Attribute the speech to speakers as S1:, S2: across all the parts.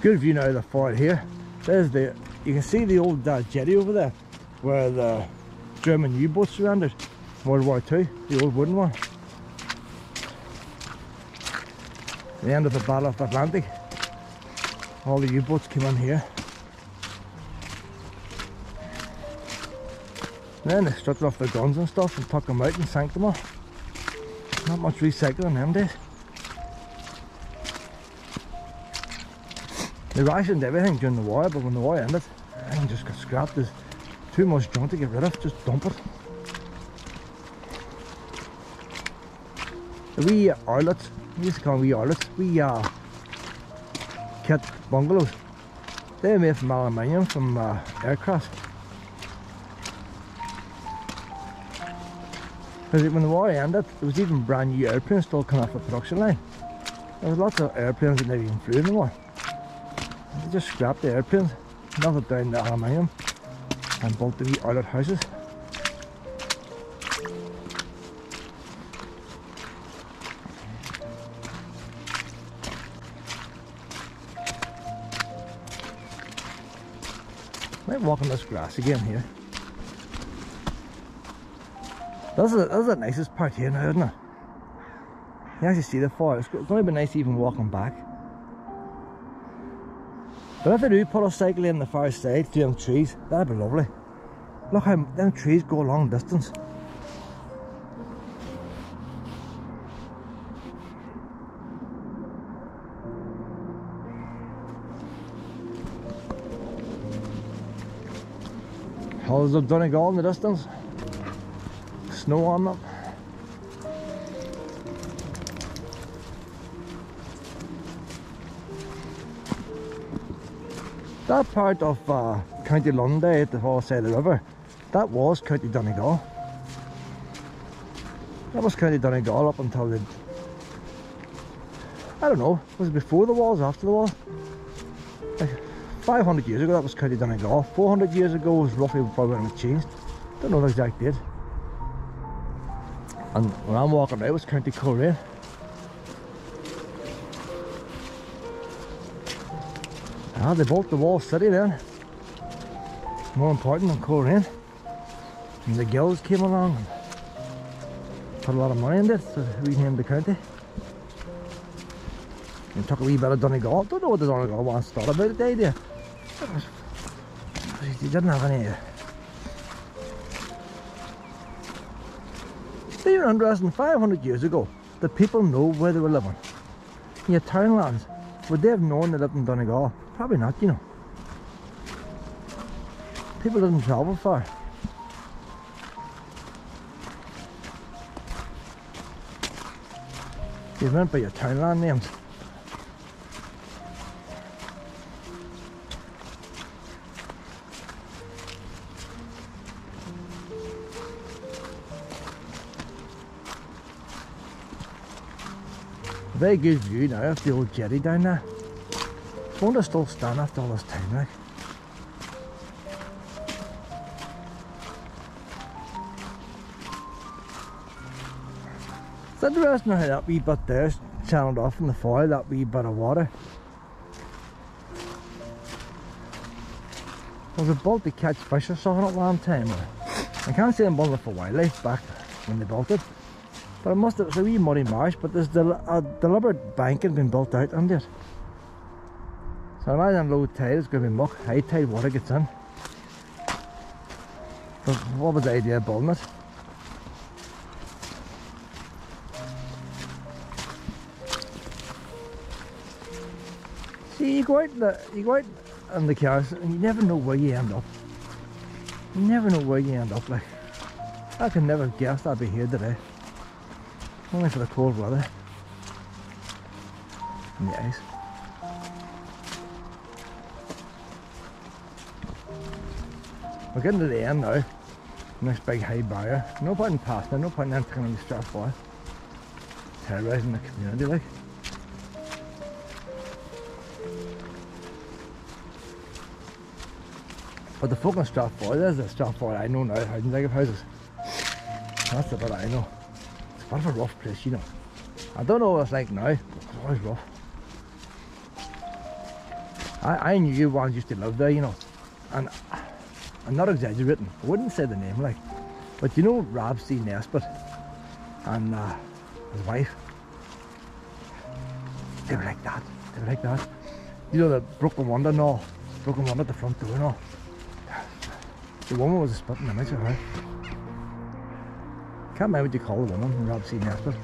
S1: Good view now of the fort here. There's the, you can see the old uh, jetty over there where the German U-boats surrendered. World War II, the old wooden one. The end of the Battle of the Atlantic. All the U-boats came in here. Then they stripped off their guns and stuff and took them out and sank them all. Not much recycling them days. They rationed everything during the war, but when the war ended, everything just got scrapped. There's too much junk to get rid of, just dump it. The wee Arlets, we used to call them wee Arlets, wee uh, kit bungalows. They're made from aluminium from uh, aircraft. Because when the war ended, there was even brand new airplanes still coming off the production line. There was lots of airplanes that never even flew anymore. They just scrapped the airplanes, melted down the aluminium and built the wee Arlet houses. Might walk on this grass again here. This is, this is the nicest part here now, isn't it? You actually see the forest. It's going to be nice even walking back. But if they do put a cycle in the far side through them trees, that'd be lovely. Look how them trees go a long distance. Hills of Donegal in the distance. Snow on them. That part of uh, County Lundy at the far side of the river, that was County Donegal. That was County Donegal up until the... I don't know, was it before the walls, after the walls? Like 500 years ago that was County Donegal. 400 years ago was roughly probably when it changed. Don't know the exact date. And when I'm walking it was County Coleraine. Ah, they built the wall city then. More important than Coleraine. And the Gills came along put a lot of money in it, so renamed the county. And took a wee bit of Donegal. Don't know what the Donegal to start about it, did you? They didn't have any. They were interesting 500 years ago. The people know where they were living. Your townlands, would they have known they lived in Donegal? Probably not, you know. People didn't travel far. You by your townland names. Very good view now of the old jetty down there. If still stand after all this time, like. It's interesting how that wee bit there's channeled off in the Foyle, that wee bit of water. Was it built to catch fish or something at one time? I can't say I'm it for wildlife back when they built it. But it must have, it's a wee muddy marsh, but there's del a deliberate banking been built out under it. So I imagine low tide it's going to be muck, high tide water gets in. But what was the idea of building it? See, you go out in the, you go out in the cars and you never know where you end up. You never know where you end up like. I could never guess I'd be here today. Only for the cold weather. And the ice. We're getting to the end now. Nice big high barrier. No point in passing, no point in entering on the Strathfoyle. Terrorising the community like. But the fucking Strathfoyle, there's the Strathfoyle I know now, hiding like of houses. That's the bit I know. It's a bit of a rough place, you know. I don't know what it's like now, but it's always rough. I, I knew you ones used to live there, you know, and I'm not exaggerating. I wouldn't say the name like, but you know Rab C. Nesbitt and uh, his wife. They were like that. They were like that. You know the broken window and all, broken window at the front door and all. The woman was a spitting image of her. Can't remember what you call the woman, Rab C. Nesbitt.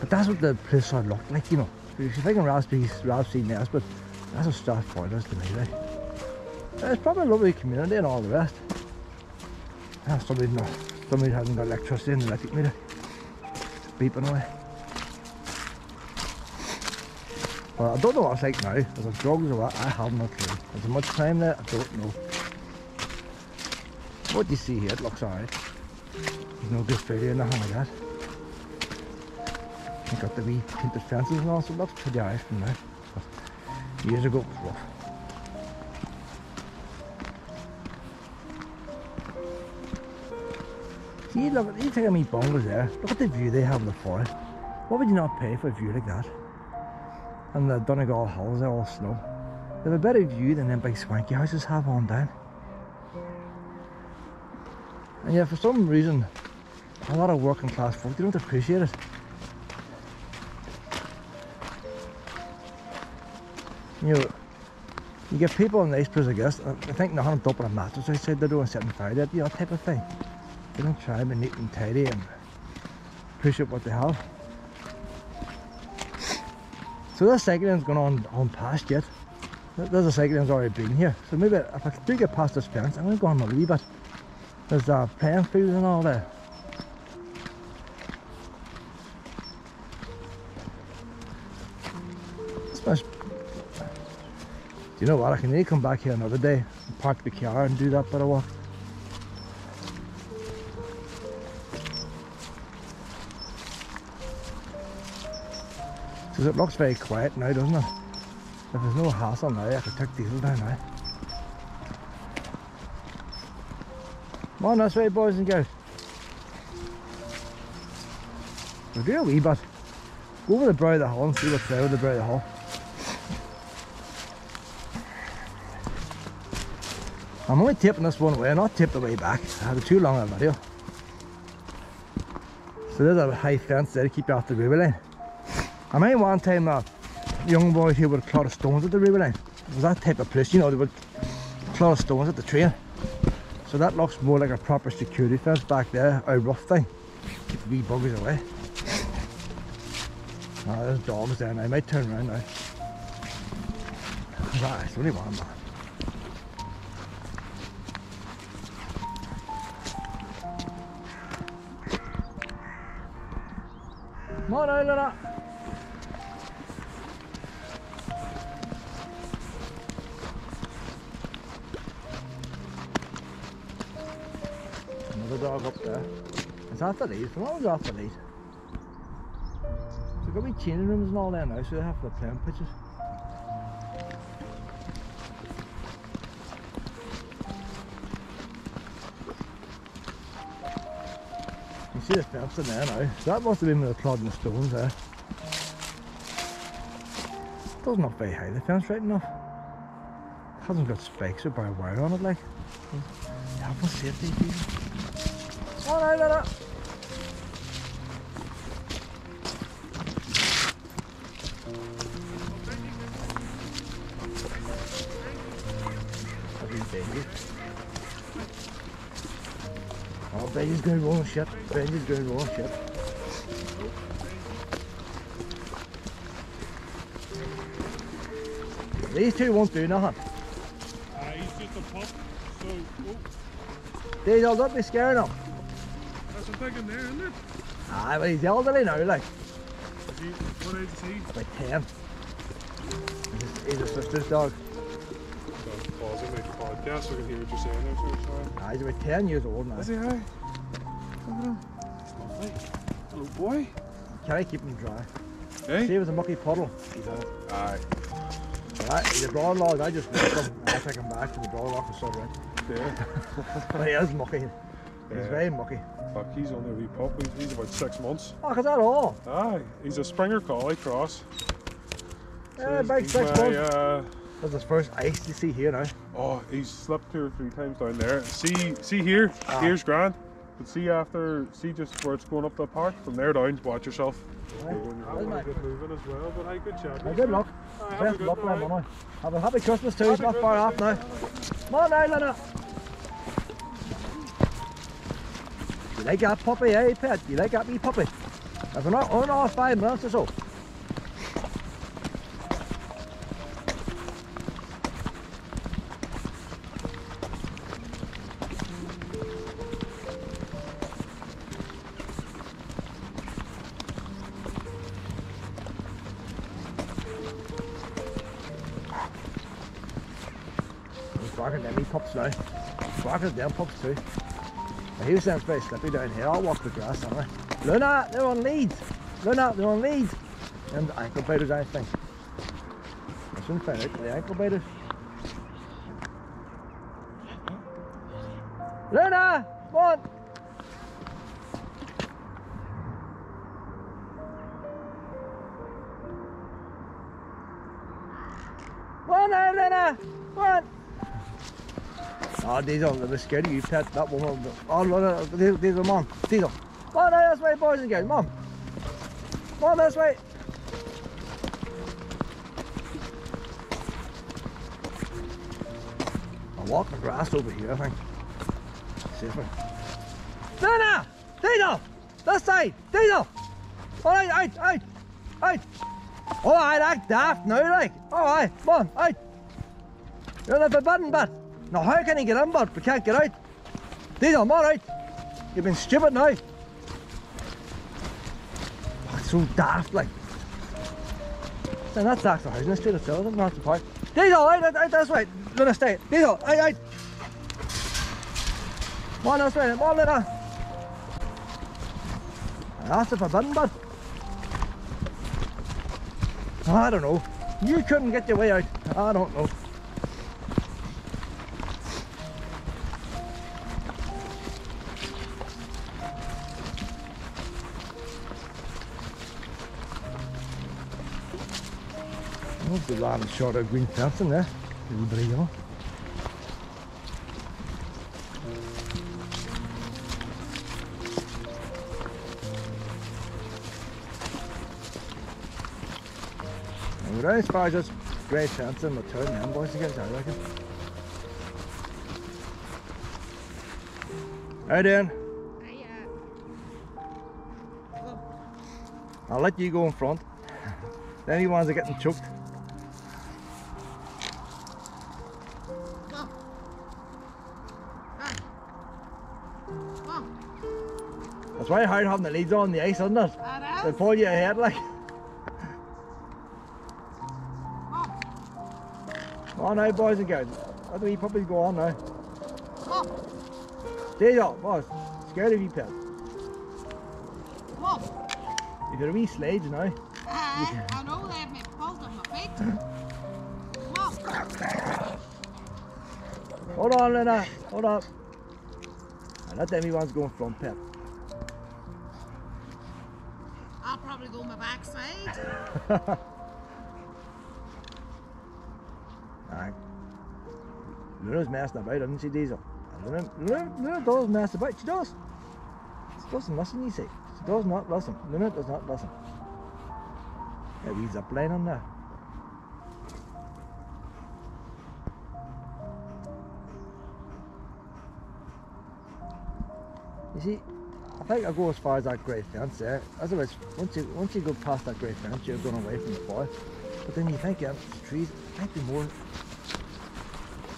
S1: But that's what the place sort of looked like, you know. If you're thinking Rab C. Nesbitt, that's what Strathfoyle is to me, like. It's probably a lovely community and all the rest. Ah, somebody, no, somebody hasn't got electricity in the electric meter. It's beeping away. Well, I don't know what it's like now. Is it drugs or what? I have no clue. Is there much time there? I don't know. What do you see here? It looks alright. There's no graffiti or nothing like that. You got the wee painted fences and all, so it looks pretty alright from now. But years ago it was rough. See, look, you take a me bungalows there. Look at the view they have of the forest. What would you not pay for a view like that? And the Donegal Hills, they're all snow. They have a better view than them big swanky houses have on down. And yeah, for some reason, a lot of working class folk, they don't appreciate it. You know, you get people in nice places, I guess, I think nothing on top of a mattress outside the door and setting fire to it, you know, type of thing. Don't try and be neat and tidy and appreciate what they have. So this lane's going on on past yet. There's a cycling lane's already been here. So maybe if I do get past this fence, I'm to go on a wee bit. There's uh, playing fields and all there. Do you know what? I can really come back here another day and park the car and do that bit of walk. Because it looks very quiet now, doesn't it? If there's no hassle now, I could take diesel down now. Come on this way, boys and girls. We'll do a wee bit. Go over the brow of the hall and see what's there with the brow of the hall. I'm only taping this one way, not taped the way back. I had too long a video. So there's a high fence there to keep you off the river line. I remember one time a young boy here would of stones at the river line. It was that type of place, you know, they would of stones at the train. So that looks more like a proper security fence back there, a rough thing. Keep the wee buggers away. Oh, there's dogs there now, I might turn around now. Ah, it's only one man. Come on Luna. Dog up there. It's off the lead. Come on, it's off the lead. There's got to be changing rooms and all there now, so they have to play on pitches. You see the fence in there now. That must have been with the clodding stones there. Doesn't very high, the fence right enough. It Hasn't got spikes or barbed wire on it like. Health and safety. Oh Oh, Benji's going wrong shit. Benji's going wrong shit. These two won't do nothing.
S2: Uh, he's just a pup, so oh,
S1: These all don't be scaring him.
S2: That's a big in there, isn't it?
S1: Ah, but he's elderly now, like.
S2: Is he, what age is he?
S1: About 10. He's, he's a sister's dog.
S2: So, pause it, make a podcast so I can hear what you're saying there, so sorry.
S1: Ah, he's about 10 years old now.
S2: Is he high? Look at him. Lovely. Boy.
S1: Can I keep him dry? See,
S2: Hey?
S1: it was a mucky puddle.
S2: Aye.
S1: Right, he's a broad log. I just walk him. I take him back to the broad log for sun right.
S2: Yeah.
S1: But he is mucky. He's
S2: Yeah.
S1: very mucky.
S2: Fuck, he's only a wee pup. He's, about six months.
S1: Oh, is that all?
S2: Aye. He's a Springer Collie cross. So
S1: Yeah, about six
S2: my,
S1: months.
S2: Uh,
S1: That's his first ice you see here now.
S2: Oh, he's slipped two or three times down there. See, see here,
S1: Ah.
S2: here's grand. But see after, see just where it's going up the park. From there down, watch yourself.
S1: Right.
S2: You're going
S1: That's
S2: to
S1: my-
S2: get moving as well. But hey, good chat.
S1: Good luck.
S2: Have a
S1: Best
S2: good
S1: luck, man. Have a happy Christmas too. It's
S2: Happy
S1: not far off now.
S2: Christmas.
S1: Come on now, Luna. Like that puppy, eh, pet? You like that wee puppy? If not on off five minutes or so. Barking them wee pups now. Barking at them too. He saying it's very slippy down here. I'll walk the grass anyway. Luna, they're on leads. Luna, they're on leads. And ankle biters, I think. I find out the ankle biters. Luna, come on. Come on now, Luna. Come on. Oh, Diesel, were scared you, pet. That woman. Oh, no, no, Diesel, Diesel, mom. Diesel. On now, this way, boys and girls. Mom. On this way. I'll walk the grass over here, I think. Safer. Luna! Diesel! This side! Diesel! All right, out, out, out. Oh, I like daft now, like. Oh, aye, come on, out. You're the forbidden bit. Now, how can he get in, but we can't get out? Come on out. You've been stupid now. Oh, so daft, like. And that's Axel Housing Street itself, it? Not the park. Diesel, out, out, out this way. Luna, stay. Diesel, out, out. Come on this way, come on, Luna. That's the forbidden bit. I don't know. You couldn't get your way out. I don't know. Land short of green fencing there. A little bit of yellow. And we're down as far as this grey fencing, we'll turn them boys to get I reckon. You doing? I'll let you go in front. Then he ones are getting choked. That's very hard having the leads on the ice, isn't it? They pull you ahead like. Oh, Come on now, boys and girls. Let the wee puppies go on now. There you go, boss. Scared of you, pet. You've got a wee sledge now. Uh-huh.
S3: I know they have me paws on my feet. Come on.
S1: Hold on, Luna. Hold up. And let them wee ones go in front, pet.
S3: Go my backside.
S1: Aye. Luna's messing about, isn't she, Diesel? And Luna, Luna, Luna does mess about. She does. She doesn't listen, you see. She does not listen. Luna does not listen. Yeah, we zip line on there. You see, I think I'll go as far as that grey fence there. Otherwise, once you once you go past that grey fence, you're going away from the boy. But then you think, yeah, the trees might be more.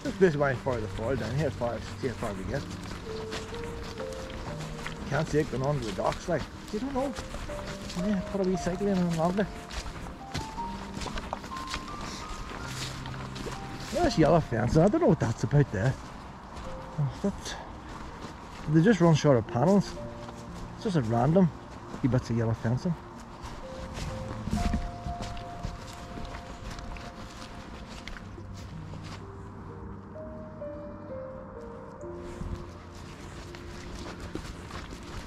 S1: That's basically why far the fall down here, as far as see how far we get. Can't see it going on to the docks, like you don't know. Yeah, put a wee cycle in and lovely. There's yellow fencing. I don't know what that's about there. Oh, That's, they just run short of panels. It's just a random wee bits of yellow fencing.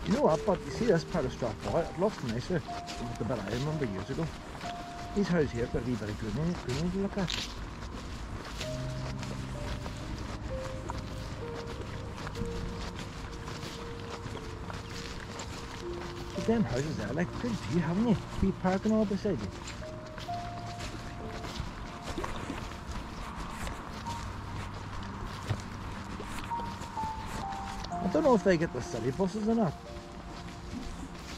S1: You know what, but you see this part of Strathfoyle, it looks nicer than the bit I remember years ago. These houses here got a wee bit of greenery, greenery to look at. Same houses there, like good view, haven't you? Parking all beside you. I don't know if they get the city buses or not.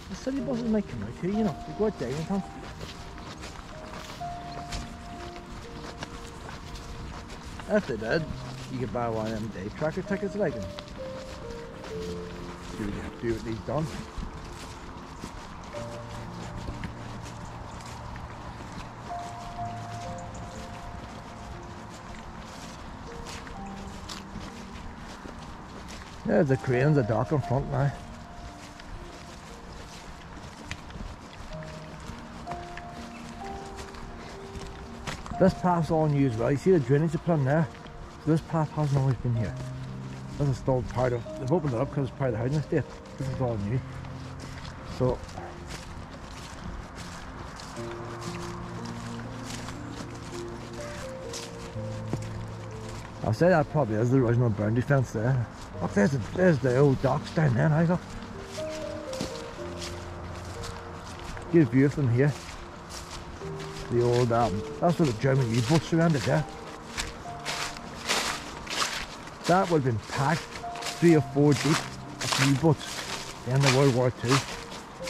S1: The city buses might come out here, you know, they go out Dagenham. If they did, you could buy one of them day tracker tickets like and do, do what needs done. There's the cranes, the dock in front now. This path's all new as well. You see the drainage plan there? So this path hasn't always been here. This is still part of, they've opened it up because it's part of the housing estate. This is all new. So, I'll say that probably is the original boundary fence there. Look, there's the, there's the old docks down there look. Good view from here. The old, um, that's where the German U-boats surrounded there. That would have been packed, three or four deep, of U-boats. Then the World War Two.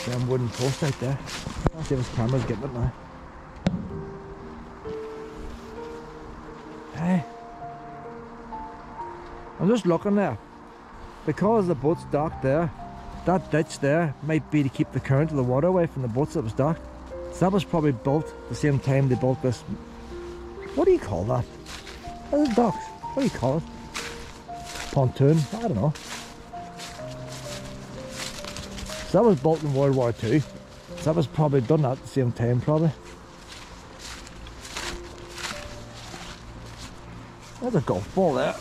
S1: Them wooden posts out there. Let's see if his camera's getting it now. Hey. I'm just looking there. Because the boat's docked there, that ditch there might be to keep the current of the water away from the boats that was docked. So that was probably built the same time they built this. What do you call that? What is docks? What do you call it? Pontoon? I don't know. So that was built in World War Two. So that was probably done at the same time, probably. There's a golf ball there.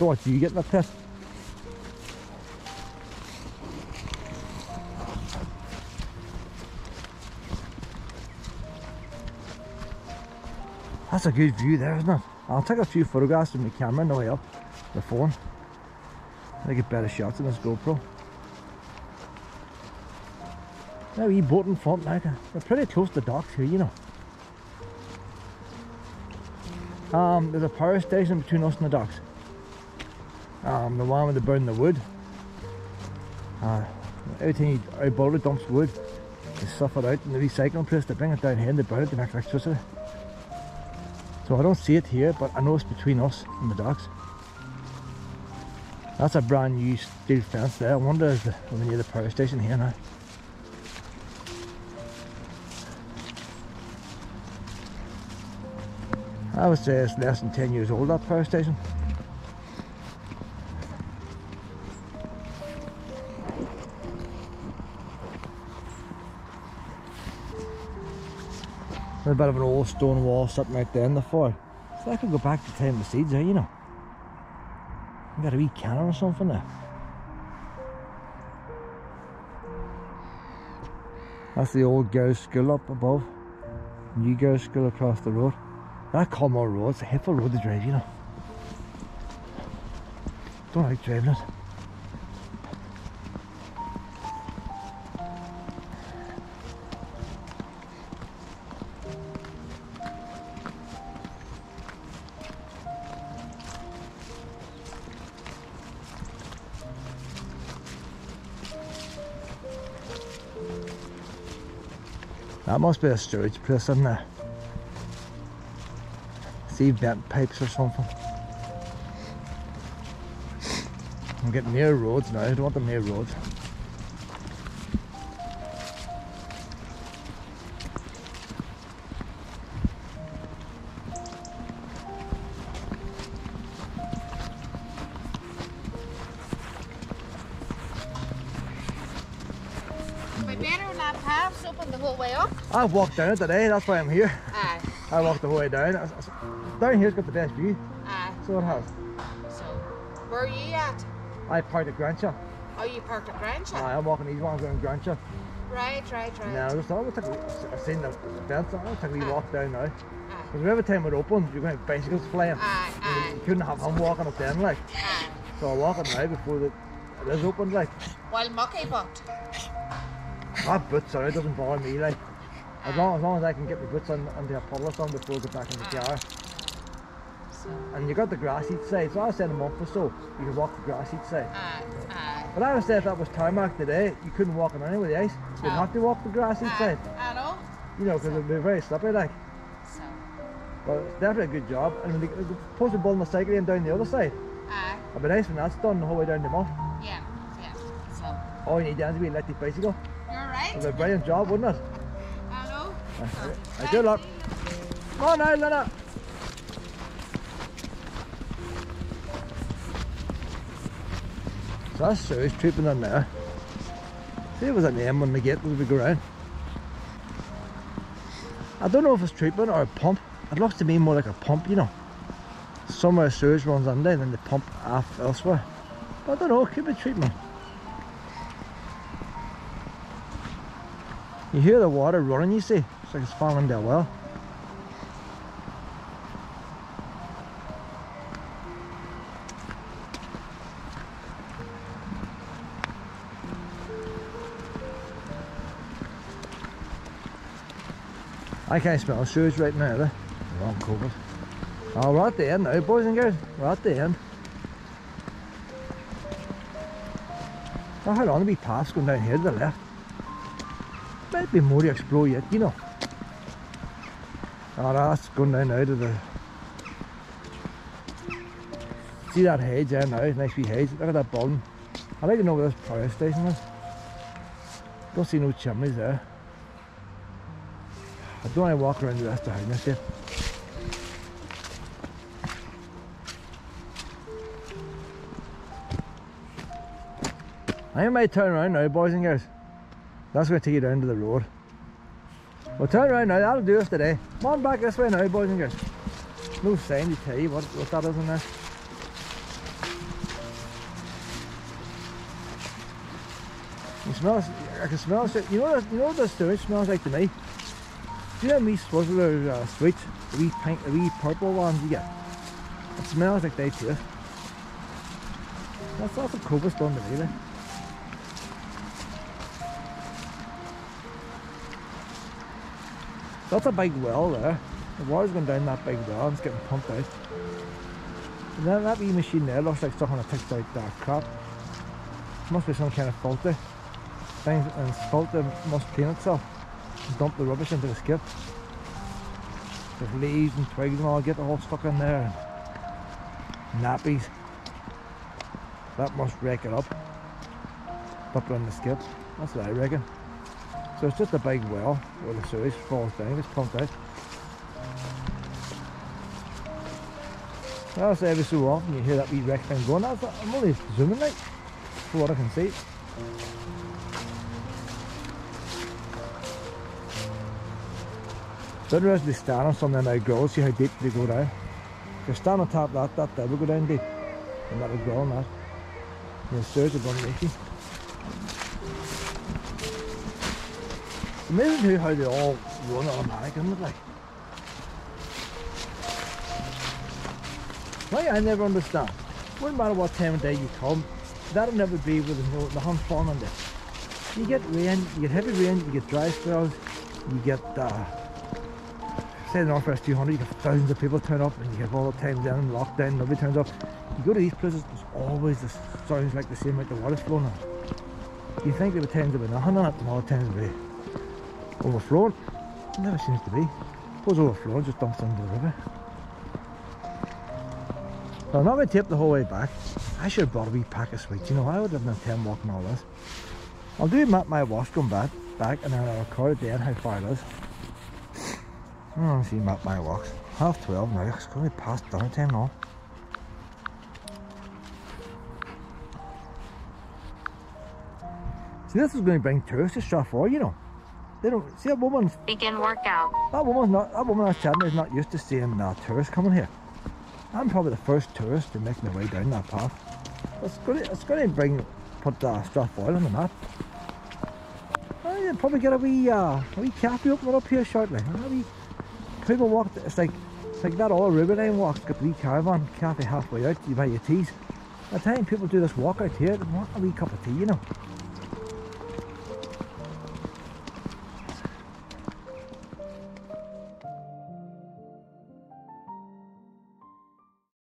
S1: Want you getting a pit. That's a good view there, isn't it? I'll take a few photographs with my camera on the way up, the phone. I get better shots on this GoPro. Now wee boat in front now. We're pretty close to the docks here, you know. Um, there's a power station between us and the docks. Um, the one where they burn the wood. Uh, everything out boat dumps wood. They stuff it out in the recycling place. They bring it down here and they burn it to make electricity. So I don't see it here, but I know it's between us and the docks. That's a brand new steel fence there. I wonder if the, we're near the power station here now. I would say it's less than 10 years old, that power station. A bit of an old stone wall sitting right there in the fire. So I could go back to time the seeds there, you know. You got a wee cannon or something there. That's the old girls' school up above. New girls' school across the road. That Culmore Road, it's a hateful road to drive, you know. Don't like driving it. That must be a storage place, isn't it? See vent pipes or something. I'm getting near roads now, I don't want them near roads. I walked down it today, that's why I'm here.
S3: Aye,
S1: I walked the whole way down. I- I- Down here's got the best view,
S3: aye.
S1: so it has.
S3: So, where are you at?
S1: I parked at Gransha.
S3: Oh, you parked at Gransha?
S1: Aye, I'm walking these ones going Gransha.
S3: Right, right, right.
S1: Now, I just thought, I'll take a wee- I've seen the fence, I'll take a wee
S3: Aye.
S1: walk down now.
S3: Aye,
S1: Because every time it opened, you're going to have bicycles flying.
S3: aye,
S1: You couldn't have them walking up then, like.
S3: aye.
S1: So I walk it now before the it is open like.
S3: Well, mucky, but
S1: My boots are, it doesn't bother me like. As long, as long as I can get my boots on, on the puddles on before I get back in the car.
S3: so,
S1: And you got the grass each side, so I said a month or so, you can walk the grass each side.
S3: aye, aye.
S1: But I would say if that was tarmac today, you couldn't walk on any with the ice. You'd
S3: No.
S1: have to walk the grass each side.
S3: I know.
S1: You know, because it'd be very slippery like.
S3: So,
S1: But it's definitely a good job. And they they supposed to build the cycle in down the other side,
S3: aye,
S1: it'd be nice when that's done the whole way down the muff.
S3: yeah, yeah. So,
S1: All you need then is a wee electric bicycle.
S3: you're right.
S1: It'd be a brilliant job, wouldn't it? Good luck.
S3: see you later.
S1: Come on now, Luna. So that's Sue's trooping in there. See if there's a name on the gate as we go round. I don't know if it's trooping or a pump. It looks to me more like a pump, you know. Somewhere sewage runs under and then they pump off elsewhere. But I don't know, it could be treatment. You hear the water running, you see. It's like it's falling down well. I can't smell sewage right now, either. Wrong COVID. Oh, we're at the end now, boys and girls. We're at the end. Oh, hold on, a wee path going down here to the left. Might be more to explore yet, you know. Oh, that's going down now to the... See that hedge there now, nice wee hedge. Look at that building. I'd like to know where this power station is. Don't see no chimneys there. I don't want to walk around the rest of the house yet. I might turn around now, boys and girls. That's going to take you down to the road. We'll turn around now, that'll do us today. Come on back this way now, boys and girls. No sign to tell you what, what that is in there. You smell, I can smell it. You know, what- you know what this sewage smells like to me? Do you know me Swizzler uh, sweets? The wee pink, the wee purple ones you get? It smells like they too. That's, that's what Cobus done to me, like. That's a big well there. The water's going down that big well and it's getting pumped out. And then that wee machine there looks like something that takes out that crap. Must be some kind of filter. Things and filter must clean itself dump the rubbish into the skip. There's leaves and twigs and all get all stuck in there and nappies. That must rake it up. Dump it in the skip. That's what I reckon. So it's just a big well where the sewage falls down, it's pumped out. That's every so often you hear that wee wreck thing going. That's, I'm only zooming like, for what I can see. It's interesting to stand on some of them see how deep they go down. If you stand on top of that, that, that will go down deep. And that'll go on that. And the sewage will run leaky. Amazing too how they all run automatic, isn't it? Like, Why I never understand. Wouldn't matter what time of day you come, that'll never be with the, no- the hunt fun on there. You get rain, you get heavy rain, you get dry spells, you get uh, say the Northwest 200, you get thousands of people turn up and you have all the times down in lockdown, nobody turns up. You go to these places, there's always the sounds like the same like the water's flowing on. You think there were times there were nothing on it, and all the times overflowing. Never seems to be. Suppose overflowing just dumps into the river. So I'm not going to tape the whole way back. I should have brought a wee pack of sweets. You know, I would have been 10 walking all this. I'll do my, my wash going back, back and then I'll record at the end how far it is. I want to see map my walks. Half 12 now, it's going to be past dinner time now. See, this is going to bring tourists to Strathmore, you know. They don't see that woman.
S4: Begin workout.
S1: That woman's not. That woman I was chatting is not used to seeing uh, tourists coming here. I'm probably the first tourist to make my way down that path. It's going to, it's going to bring put uh, Strathmore on the map. Uh, you'll probably get a wee uh, a wee cafe opening up here shortly. A wee, people walk. It's like it's like that old River Line walk. Got the wee caravan cafe halfway out. You buy your teas. At time people do this walk out here, they want a wee cup of tea, you know.